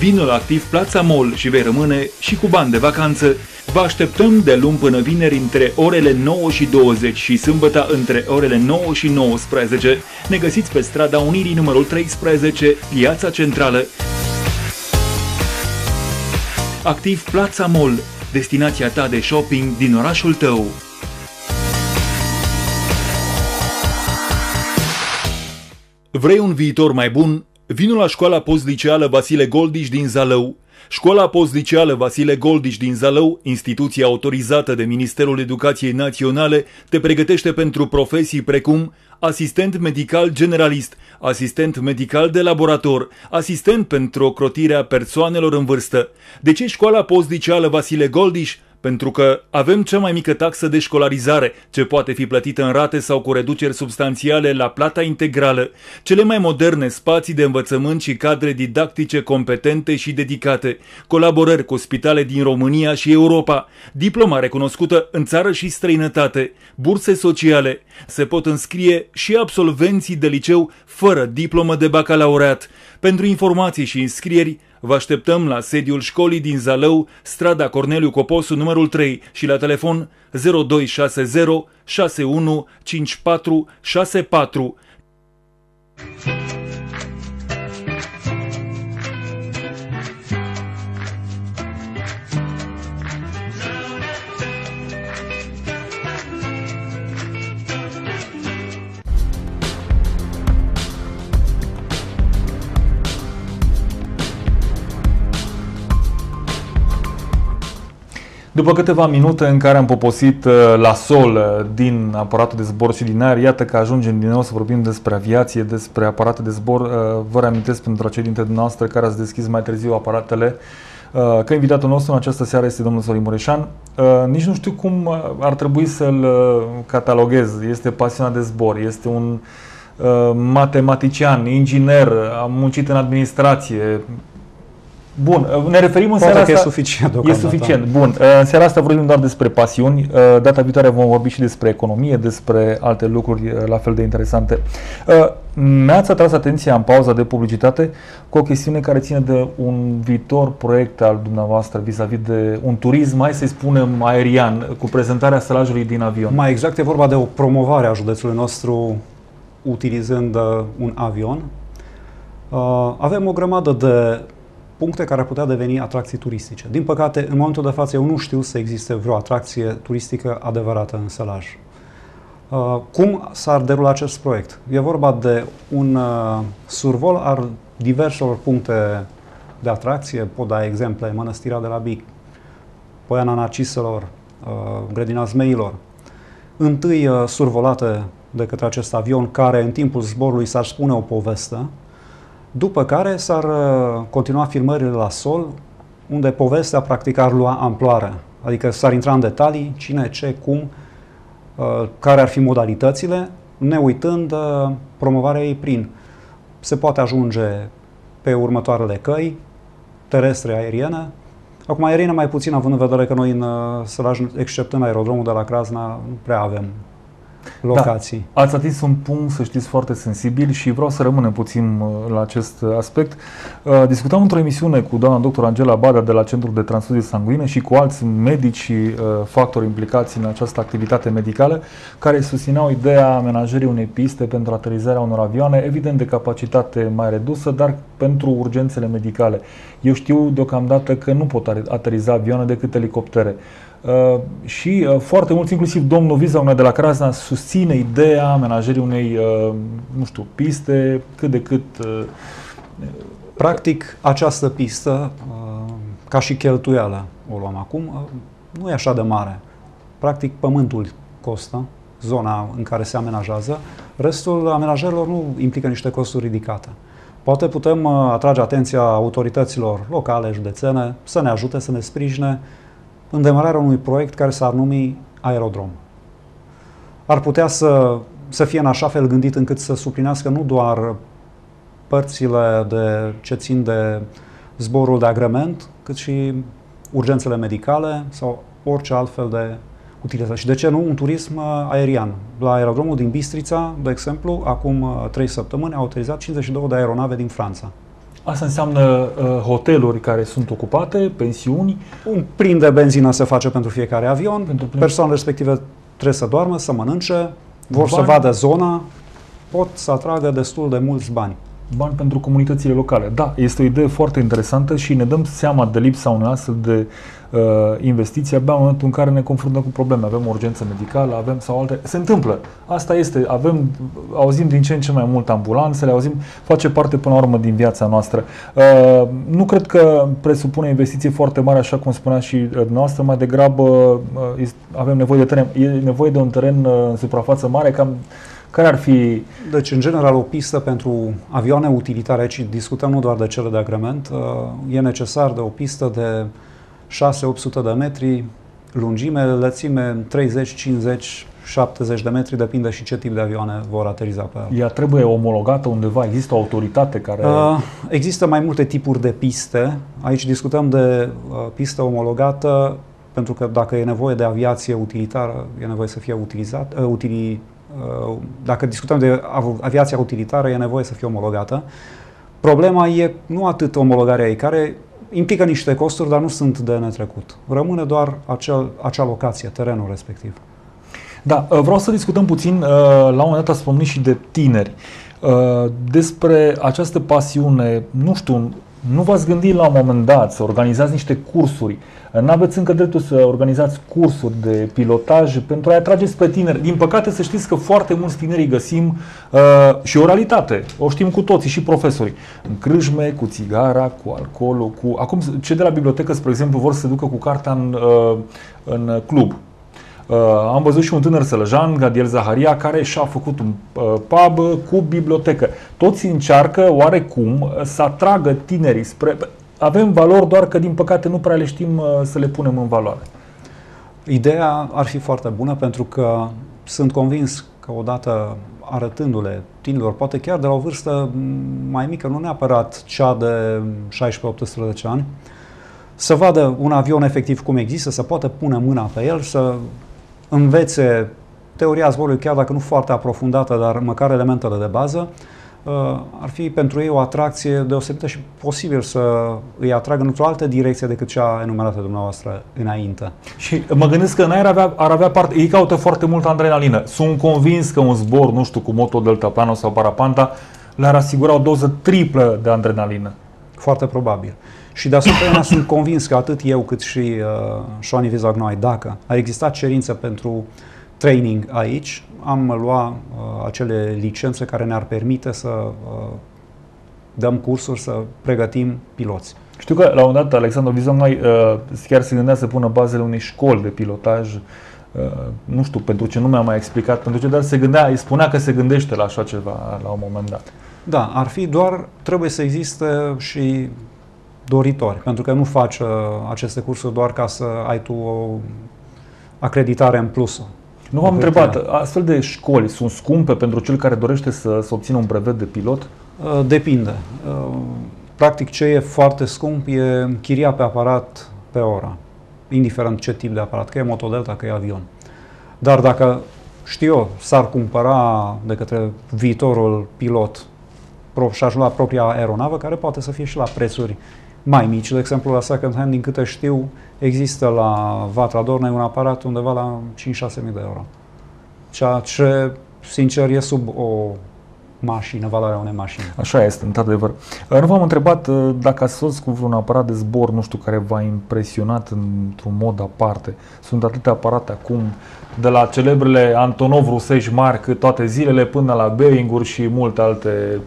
Vino la activ Plața Mall și vei rămâne și cu bani de vacanță. Vă așteptăm de luni până vineri între orele 9 și 20 și sâmbătă între orele 9 și 19. Ne găsiți pe strada Unirii numărul 13, Piața Centrală. Activ Plața Mall, destinația ta de shopping din orașul tău. Vrei un viitor mai bun? Vino la școala postliceală Vasile Goldiș din Zalău. Școala postliceală Vasile Goldiș din Zalău, instituție autorizată de Ministerul Educației Naționale, te pregătește pentru profesii precum asistent medical generalist, asistent medical de laborator, asistent pentru ocrotirea persoanelor în vârstă. De ce școala postliceală Vasile Goldiș? Pentru că avem cea mai mică taxă de școlarizare, ce poate fi plătită în rate sau cu reduceri substanțiale la plata integrală, cele mai moderne spații de învățământ și cadre didactice competente și dedicate, colaborări cu spitale din România și Europa, diploma recunoscută în țară și străinătate, burse sociale, se pot înscrie și absolvenții de liceu fără diplomă de bacalaureat. Pentru informații și înscrieri, Vă așteptăm la sediul școlii din Zalău, strada Corneliu Coposu numărul 3 și la telefon 0260 61 54 64. După câteva minute în care am poposit uh, la sol uh, din aparatul de zbor și din aer, iată că ajungem din nou să vorbim despre aviație, despre aparate de zbor. Uh, Vă reamintesc pentru cei dintre dumneavoastră care ați deschis mai târziu aparatele uh, că invitatul nostru în această seară este domnul Sorin Mureșan. Uh, Nici nu știu cum uh, ar trebui să-l uh, cataloghez. Este pasionat de zbor, este un uh, matematician, inginer, a muncit în administrație. Bun, uh, ne referim în Poate seara că e asta... suficient E deocamdată. suficient. Bun. Uh, În seara asta vorbim doar despre pasiuni. Uh, Data viitoare vom vorbi și despre economie, despre alte lucruri uh, la fel de interesante. Uh, Mi-ați atras atenția în pauza de publicitate cu o chestiune care ține de un viitor proiect al dumneavoastră vis-a-vis de un turism, hai să-i spunem, aerian, cu prezentarea sălajului din avion. Mai exact e vorba de o promovare a județului nostru utilizând uh, un avion. Uh, avem o grămadă de puncte care ar putea deveni atracții turistice. Din păcate, în momentul de față, eu nu știu să existe vreo atracție turistică adevărată în Sălaj. Uh, cum s-ar derula acest proiect? E vorba de un uh, survol al diverselor puncte de atracție. Pot da exemple, Mănăstirea de la Bic, Poiana Narciselor, uh, Grădina Zmeilor. Întâi uh, survolate de către acest avion care în timpul zborului s-ar spune o poveste, după care s-ar uh, continua filmările la sol, unde povestea practic ar lua amploare. Adică s-ar intra în detalii, cine, ce, cum, uh, care ar fi modalitățile, ne uitând uh, promovarea ei prin. Se poate ajunge pe următoarele căi, terestre, aeriene. Acum aeriene mai puțin, având în vedere că noi în uh, Sălaj, exceptând aerodromul de la Crazna, nu prea avem locații. Ați atins un punct, să știți, foarte sensibil și vreau să rămânem puțin uh, la acest uh, aspect. Uh, Discutam într-o emisiune cu doamna doctor Angela Bada de la Centrul de Transfuzie Sanguine și cu alți medici și uh, factori implicați în această activitate medicală care susțineau ideea amenajării unei piste pentru aterizarea unor avioane, evident de capacitate mai redusă, dar pentru urgențele medicale. Eu știu deocamdată că nu pot are- ateriza avioane decât elicoptere. Uh, și uh, foarte mulți, inclusiv domnul Viza, una de la Crazna, susține ideea amenajării unei, uh, nu știu, piste cât de cât uh, Practic, această pistă, uh, ca și cheltuială, o luăm acum, uh, nu e așa de mare. Practic, pământul costă, zona în care se amenajează, restul amenajărilor nu implică niște costuri ridicate. Poate putem uh, atrage atenția autorităților locale, județene, să ne ajute, să ne sprijine în demararea unui proiect care s-ar numi aerodrom. Ar putea să, să fie în așa fel gândit încât să suplinească nu doar părțile de, ce țin de zborul de agrement, cât și urgențele medicale sau orice altfel de utilizare. Și de ce nu un turism uh, aerian? La aerodromul din Bistrița, de exemplu, acum uh, trei săptămâni au utilizat 52 de aeronave din Franța. Asta înseamnă uh, hoteluri care sunt ocupate, pensiuni. Un plin de benzină se face pentru fiecare avion, Pentru plin- persoanele respective trebuie să doarmă, să mănânce, vor să Bani. vadă zona, pot să atragă destul de mulți bani. bani pentru comunitățile locale. Da, este o idee foarte interesantă și ne dăm seama de lipsa unei astfel de uh, investiții abia în momentul în care ne confruntăm cu probleme. Avem o urgență medicală, avem sau alte. Se întâmplă. Asta este. Avem, auzim din ce în ce mai mult ambulanțele, auzim, face parte până la urmă din viața noastră. Uh, nu cred că presupune investiție foarte mare, așa cum spunea și uh, noastră, mai degrabă uh, este, avem nevoie de teren. E nevoie de un teren uh, în suprafață mare, cam care ar fi Deci, în general, o pistă pentru avioane utilitare, aici discutăm nu doar de cele de agrement, uh, e necesar de o pistă de 6-800 de metri, lungime, lățime 30, 50, 70 de metri, depinde și ce tip de avioane vor ateriza pe ea. Ea trebuie omologată undeva, există o autoritate care... Uh, Există mai multe tipuri de piste. Aici discutăm de uh, pistă omologată, pentru că dacă e nevoie de aviație utilitară, e nevoie să fie utilizat, uh, utili, uh, dacă discutăm de av- aviația utilitară, e nevoie să fie omologată. Problema e nu atât omologarea ei, care implică niște costuri, dar nu sunt de netrecut. Rămâne doar acel, acea locație, terenul respectiv. Da, uh, vreau să discutăm puțin, uh, la un moment dat ați spomnit și de tineri, uh, despre această pasiune, nu știu, Nu v-ați gândit la un moment dat să organizați niște cursuri? Nu aveți încă dreptul să organizați cursuri de pilotaj pentru a atrageți pe tineri. Din păcate să știți că foarte mulți tineri îi găsim uh, și o realitate. O știm cu toții și profesorii. În crâșme, cu țigara, cu alcoolul, cu... Acum cei de la bibliotecă, spre exemplu, vor să se ducă cu cartea în, uh, în club. Uh, am văzut și un tânăr sălăjan, Gadiel Zaharia, care și-a făcut un uh, pub cu bibliotecă. Toți încearcă oarecum să atragă tinerii spre... Avem valori, doar că din păcate nu prea le știm uh, să le punem în valoare. Ideea ar fi foarte bună pentru că sunt convins că odată arătându-le tinerilor, poate chiar de la o vârstă mai mică, nu neapărat cea de 16-18 ani, să vadă un avion efectiv cum există, să poată pune mâna pe el, să învețe teoria zborului, chiar dacă nu foarte aprofundată, dar măcar elementele de bază, uh, ar fi pentru ei o atracție deosebită și posibil să îi atragă într-o altă direcție decât cea enumerată dumneavoastră înainte. Și mă gândesc că în aer avea, ar avea parte, ei caută foarte mult adrenalină. Sunt convins că un zbor, nu știu, cu moto deltaplano sau parapanta, le-ar asigura o doză triplă de adrenalină. Foarte probabil. Și de asemenea sunt convins că atât eu cât și uh, Șoani Vizagnoi, dacă ar exista cerință pentru training aici, am luat uh, acele licențe care ne-ar permite să uh, dăm cursuri, să pregătim piloți. Știu că la un dat Alexandru Vizagnoi uh, chiar se gândea să pună bazele unei școli de pilotaj uh, nu știu pentru ce nu mi-a mai explicat, pentru ce, dar se gândea, îi spunea că se gândește la așa ceva la un moment dat. Da, ar fi doar, trebuie să existe și doritori, pentru că nu faci uh, aceste cursuri doar ca să ai tu o acreditare în plus. Nu v-am întrebat, astfel de școli sunt scumpe pentru cel care dorește să, să obțină un brevet de pilot? Uh, depinde. Uh, practic ce e foarte scump e chiria pe aparat pe oră, indiferent ce tip de aparat, că e motodelta, că e avion. Dar dacă, știu eu, s-ar cumpăra de către viitorul pilot și-aș lua propria aeronavă, care poate să fie și la prețuri mai mici. De exemplu, la second hand, din câte știu, există la Vatra Dornei un aparat undeva la 5-6 mii de euro. Ceea ce, sincer, e sub o mașină, valoarea unei mașini. Așa este, într-adevăr. Nu v-am întrebat uh, dacă ați fost cu vreun aparat de zbor, nu știu, care v-a impresionat într-un mod aparte. Sunt atâtea aparate acum, de la celebrele Antonov rusești mari, cât toate zilele, până la Boeing-uri și multe alte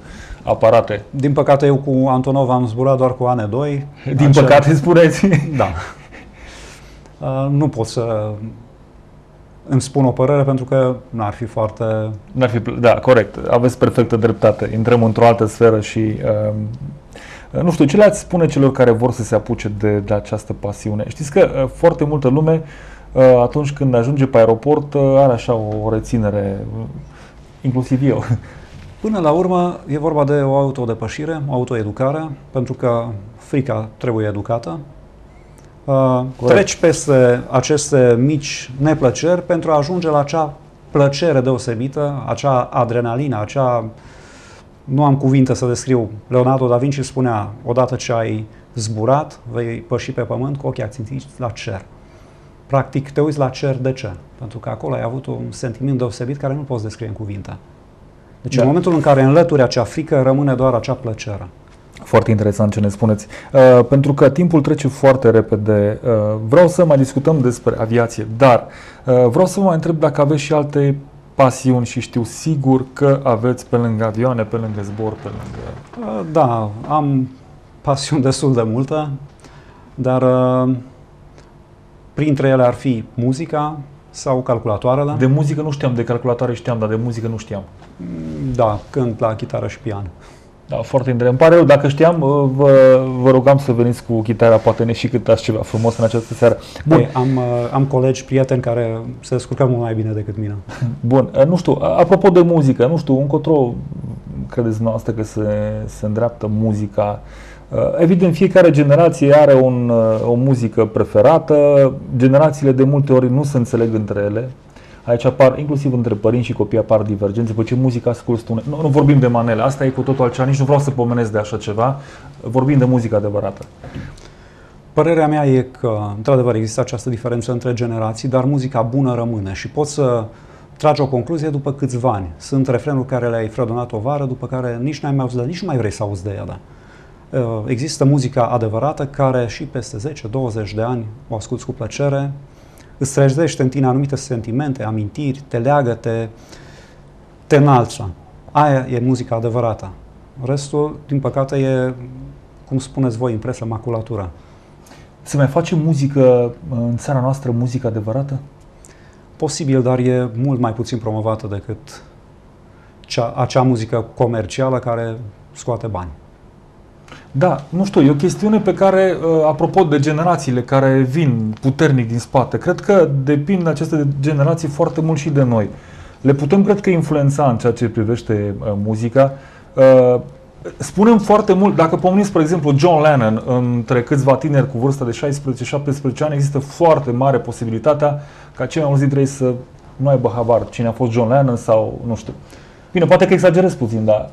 aparate. Din păcate eu cu Antonov am zburat doar cu ane 2. Din acel... păcate spuneți? Da. Uh, nu pot să îmi spun o părere pentru că n-ar fi foarte... N-ar fi, da, corect. Aveți perfectă dreptate. Intrăm într-o altă sferă și uh, nu știu, ce le-ați spune celor care vor să se apuce de, de această pasiune? Știți că uh, foarte multă lume uh, atunci când ajunge pe aeroport uh, are așa o reținere, uh, inclusiv eu. Până la urmă, e vorba de o autodepășire, o autoeducare, pentru că frica trebuie educată. Uh, treci peste aceste mici neplăceri pentru a ajunge la acea plăcere deosebită, acea adrenalină, acea... Nu am cuvinte să descriu. Leonardo da Vinci spunea, odată ce ai zburat, vei păși pe pământ cu ochii ațintiți la cer. Practic, te uiți la cer de ce? Pentru că acolo ai avut un sentiment deosebit care nu poți descrie în cuvinte. Deci da. în momentul în care înlături acea frică, rămâne doar acea plăcere. Foarte interesant ce ne spuneți. Uh, pentru că timpul trece foarte repede. Uh, vreau să mai discutăm despre aviație, dar uh, vreau să vă mai întreb dacă aveți și alte pasiuni și știu sigur că aveți pe lângă avioane, pe lângă zbor, pe lângă... Uh, da, am pasiuni destul de multă, dar uh, printre ele ar fi muzica, sau calculatoarele. De muzică nu știam, de calculatoare știam, dar de muzică nu știam. Da, cânt la chitară și pian. Da, foarte interesant. Îmi pare rău, dacă știam, vă, vă rugam să veniți cu chitara, poate ne și cântați ceva frumos în această seară. Bun. Ei, am, am colegi, prieteni care se descurcă mult mai bine decât mine. Bun, nu știu, apropo de muzică, nu știu, încotro credeți dumneavoastră că se, se îndreaptă muzica Uh, evident, fiecare generație are un, uh, o muzică preferată, generațiile de multe ori nu se înțeleg între ele, Aici apar, inclusiv între părinți și copii, apar divergențe. Pe ce muzică asculti tu? Nu, nu vorbim de manele, asta e cu totul altceva, nici nu vreau să pomenesc de așa ceva. Vorbim de muzică adevărată. Părerea mea e că, într-adevăr, există această diferență între generații, dar muzica bună rămâne și poți să tragi o concluzie după câțiva ani. Sunt refrenuri care le-ai fredonat o vară, după care nici n-ai mai auzit, nici nu mai vrei să auzi de ea. Da. Uh, Există muzica adevărată care și peste 10-20 de ani o asculți cu plăcere, îți trezește în tine anumite sentimente, amintiri, te leagă, te, te înalță. Aia e muzica adevărată. Restul, din păcate, e, cum spuneți voi, impresă maculatura. Se mai face muzică în țara noastră, muzică adevărată? Posibil, dar e mult mai puțin promovată decât cea, acea muzică comercială care scoate bani. Da, nu știu, e o chestiune pe care, uh, apropo de generațiile care vin puternic din spate, cred că depind aceste generații foarte mult și de noi. Le putem, cred că, influența în ceea ce privește uh, muzica. Uh, spunem foarte mult, dacă pomenim, spre exemplu, John Lennon, între câțiva tineri cu vârsta de 16-17 ani, există foarte mare posibilitatea ca cei mai mulți dintre ei să nu aibă habar cine a fost John Lennon sau nu știu. Bine, poate că exagerez puțin, dar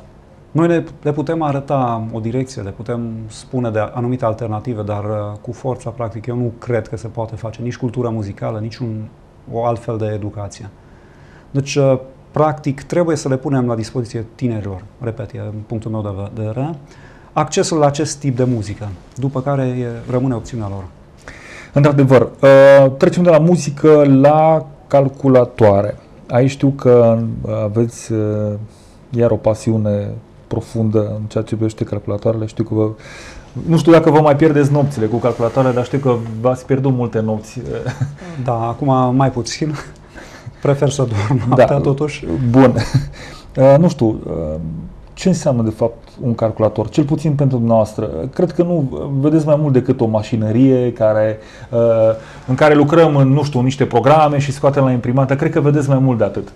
Noi le, le putem arăta o direcție, le putem spune de anumite alternative, dar uh, cu forța, practic, eu nu cred că se poate face nici cultura muzicală, nici un, o altfel de educație. Deci, uh, practic, trebuie să le punem la dispoziție tinerilor, repet, e punctul meu de vedere, accesul la acest tip de muzică, după care e, rămâne opțiunea lor. Într-adevăr, uh, trecem de la muzică la calculatoare. Aici știu că uh, aveți uh, iar o pasiune profundă în ceea ce privește calculatoarele. Știu că vă, nu știu dacă vă mai pierdeți nopțile cu calculatoarele, dar știu că v-ați pierdut multe nopți. Da, acum mai puțin. Prefer să dorm noaptea, da. totuși. Bun. Uh, nu știu, uh, ce înseamnă de fapt un calculator, cel puțin pentru dumneavoastră? Cred că nu vedeți mai mult decât o mașinărie care, uh, în care lucrăm în, nu știu, niște programe și scoatem la imprimată. Cred că vedeți mai mult de atât.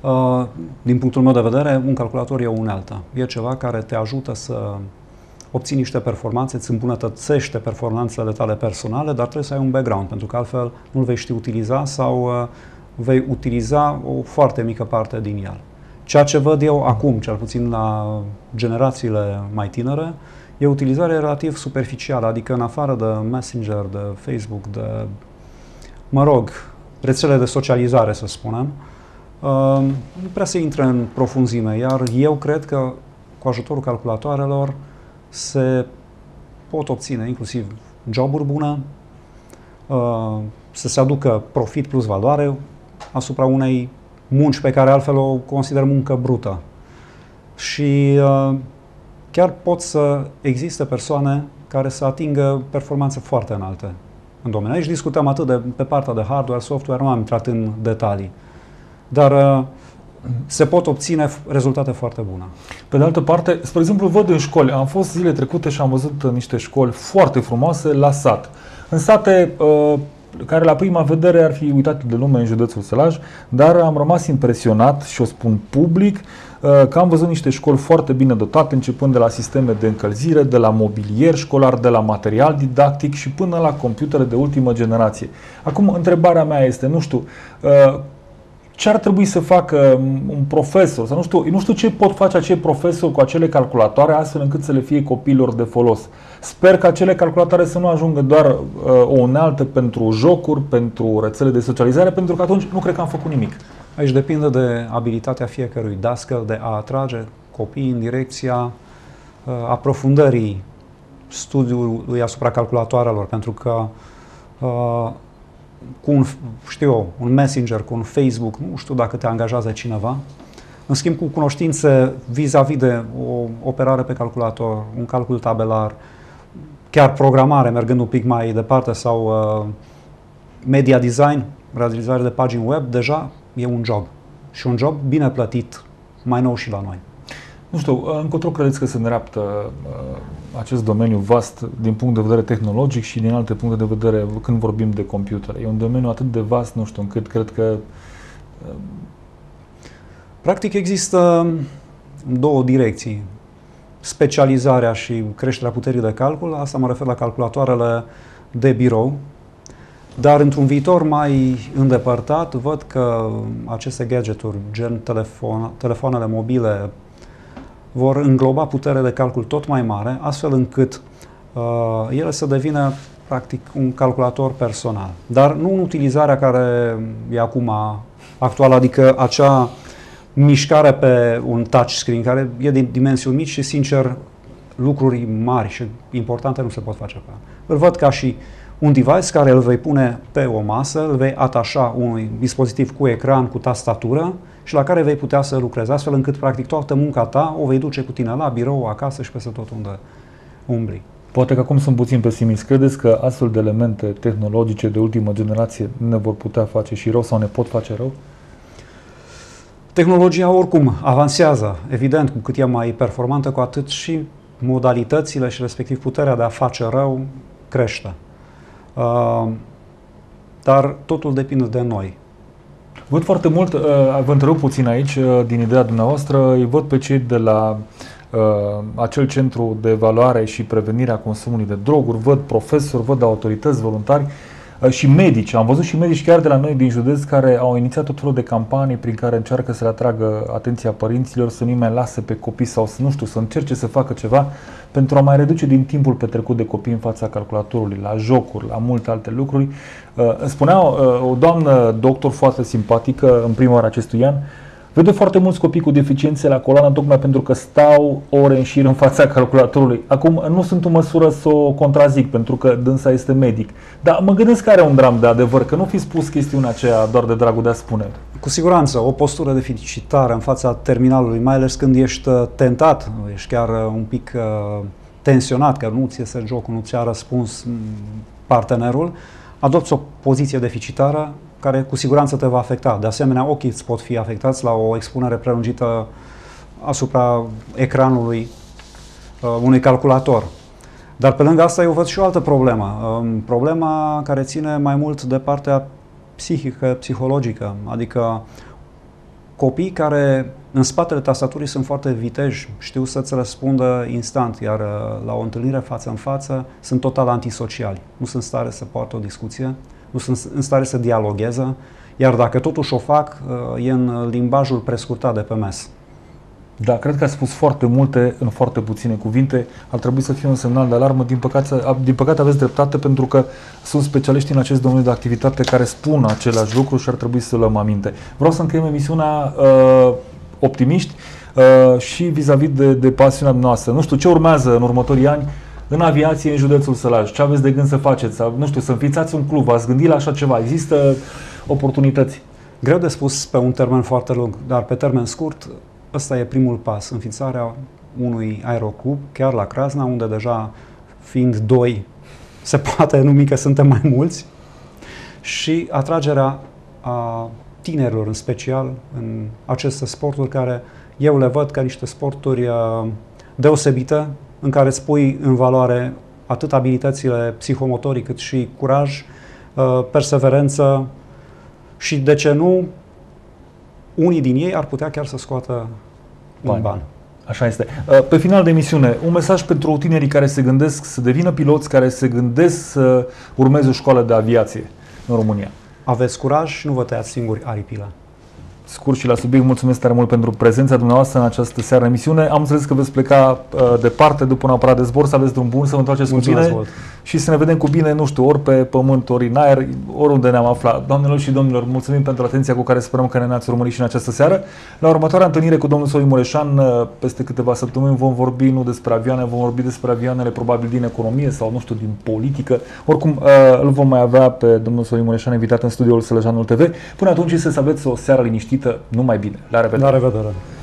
Uh, Din punctul meu de vedere, un calculator e o unealtă. E ceva care te ajută să obții niște performanțe, îți îmbunătățește performanțele tale personale, dar trebuie să ai un background, pentru că altfel nu-l vei ști utiliza sau uh, vei utiliza o foarte mică parte din el. Ceea ce văd eu acum, cel puțin la generațiile mai tinere, e o utilizare relativ superficială, adică în afară de Messenger, de Facebook, de, mă rog, rețele de socializare, să spunem, uh, nu prea se intră în profunzime, iar eu cred că cu ajutorul calculatoarelor se pot obține inclusiv joburi bune, uh, să se aducă profit plus valoare asupra unei munci pe care altfel o consider muncă brută. Și uh, chiar pot să existe persoane care să atingă performanțe foarte înalte în domeniu. Aici discutăm atât de pe partea de hardware, software, nu am intrat în detalii. Dar uh, se pot obține f- rezultate foarte bune. Pe de altă parte, spre exemplu, văd în școli, am fost zile trecute și am văzut uh, niște școli foarte frumoase la sat. În sate uh, care la prima vedere ar fi uitate de lume în județul Sălaj, dar am rămas impresionat și o spun public uh, că am văzut niște școli foarte bine dotate, începând de la sisteme de încălzire, de la mobilier școlar, de la material didactic și până la computere de ultimă generație. Acum, întrebarea mea este, nu știu, uh, ce ar trebui să facă un profesor, sau nu știu, nu știu ce pot face acei profesori cu acele calculatoare astfel încât să le fie copiilor de folos. Sper că acele calculatoare să nu ajungă doar uh, o unealtă pentru jocuri, pentru rețele de socializare, pentru că atunci nu cred că am făcut nimic. Aici depinde de abilitatea fiecărui dascăl de a atrage copiii în direcția uh, aprofundării studiului asupra calculatoarelor, pentru că uh, cu un, știu eu, un messenger, cu un Facebook, nu știu dacă te angajează cineva, în schimb cu cunoștințe vis-a-vis de o operare pe calculator, un calcul tabelar, chiar programare, mergând un pic mai departe, sau uh, media design, realizare de pagini web, deja e un job. Și un job bine plătit, mai nou și la noi. Nu știu, uh, încotro credeți că se îndreaptă uh, acest domeniu vast din punct de vedere tehnologic și din alte puncte de vedere când vorbim de computere? E un domeniu atât de vast, nu știu, încât cred că uh, Practic există două direcții. Specializarea și creșterea puterii de calcul, asta mă refer la calculatoarele de birou, dar într-un viitor mai îndepărtat văd că aceste gadgeturi, gen telefon, telefoanele mobile, vor îngloba putere de calcul tot mai mare, astfel încât uh, ele să devină practic un calculator personal. Dar nu în utilizarea care e acum actuală, adică acea mișcare pe un touchscreen care e de dimensiuni mici și sincer lucruri mari și importante nu se pot face pe Îl văd ca și un device care îl vei pune pe o masă, îl vei atașa unui dispozitiv cu ecran, cu tastatură și la care vei putea să lucrezi, astfel încât practic toată munca ta o vei duce cu tine la birou, acasă și peste tot unde umbli. Poate că acum sunt puțin pesimist. Credeți că astfel de elemente tehnologice de ultimă generație ne vor putea face și rău sau ne pot face rău? Tehnologia oricum avansează, evident, cu cât e mai performantă, cu atât și modalitățile și respectiv puterea de a face rău crește. Uh, dar totul depinde de noi. Văd foarte mult, uh, vă întrerup puțin aici uh, din ideea dumneavoastră, îi văd pe cei de la uh, acel centru de evaluare și prevenire a consumului de droguri, văd profesori, văd autorități, voluntari. uh, și medici. Am văzut și medici chiar de la noi din județ care au inițiat tot felul de campanii prin care încearcă să le atragă atenția părinților, să nu mai lase pe copii sau să nu știu, să încerce să facă ceva pentru a mai reduce din timpul petrecut de copii în fața calculatorului, la jocuri, la multe alte lucruri. Uh, spunea uh, o doamnă doctor foarte simpatică în primăvara acestui an, Vede foarte mulți copii cu deficiențe la coloană tocmai pentru că stau ore în șir în fața calculatorului. Acum nu sunt în măsură să o contrazic pentru că dânsa este medic. Dar mă gândesc că are un dram de adevăr, că nu fi spus chestiunea aceea doar de dragul de a spune. Cu siguranță, o postură deficitară în fața terminalului, mai ales când ești uh, tentat, ești chiar uh, un pic uh, tensionat, că nu ți iese jocul, nu ți-a răspuns mm, partenerul, adopți o poziție deficitară, care cu siguranță te va afecta. De asemenea, ochii îți pot fi afectați la o expunere prelungită asupra ecranului uh, unui calculator. Dar pe lângă asta eu văd și o altă problemă. Uh, problema care ține mai mult de partea psihică, psihologică, adică copii care în spatele tastaturii sunt foarte viteji, știu să-ți răspundă instant, iar uh, la o întâlnire față în față sunt total antisociali. Nu sunt stare să poartă o discuție, nu sunt în stare să dialogueze, iar dacă totuși o fac, uh, e în limbajul prescurtat de pe mes. Da, cred că a spus foarte multe în foarte puține cuvinte. Ar trebui să fie un semnal de alarmă. Din păcate, din păcate aveți dreptate pentru că sunt specialiști în acest domeniu de activitate care spun același lucru și ar trebui să luăm aminte. Vreau să încheiem emisiunea uh, optimiști uh, și vis-a-vis de, de pasiunea noastră. Nu știu ce urmează în următorii ani în aviație în județul Sălaj? Ce aveți de gând să faceți? Sau, nu știu, să înființați un club? V-ați gândit la așa ceva? Există oportunități? Greu de spus pe un termen foarte lung, dar pe termen scurt, ăsta e primul pas, înființarea unui aeroclub, chiar la Crasna, unde deja fiind doi, se poate numi că suntem mai mulți, și atragerea a tinerilor în special în aceste sporturi care eu le văd ca niște sporturi uh, deosebite, în care îți pui în valoare atât abilitățile psihomotorii cât și curaj, uh, perseverență și, de ce nu, unii din ei ar putea chiar să scoată un ban. ban. Așa este. Uh, pe final de emisiune, un mesaj pentru tinerii care se gândesc să devină piloți, care se gândesc să urmeze o școală de aviație în România. Aveți curaj și nu vă tăiați singuri aripila scurt și la subiect. Mulțumesc tare mult pentru prezența dumneavoastră în această seară emisiune. Am înțeles că veți pleca uh, departe după un aparat de zbor, să aveți drum bun, să vă întoarceți cu bine mult. și să ne vedem cu bine, nu știu, ori pe pământ, ori în aer, oriunde ne-am aflat. Doamnelor și domnilor, mulțumim pentru atenția cu care sperăm că ne-ați urmărit și în această seară. La următoarea întâlnire cu domnul Sorin Mureșan, uh, peste câteva săptămâni, vom vorbi nu despre avioane, vom vorbi despre avioanele probabil din economie sau, nu știu, din politică. Oricum, uh, îl vom mai avea pe domnul Sorin Mureșan invitat în studioul Sălăjanul TV. Până atunci să aveți o seară liniștită, numai bine. La revedere! La revedere!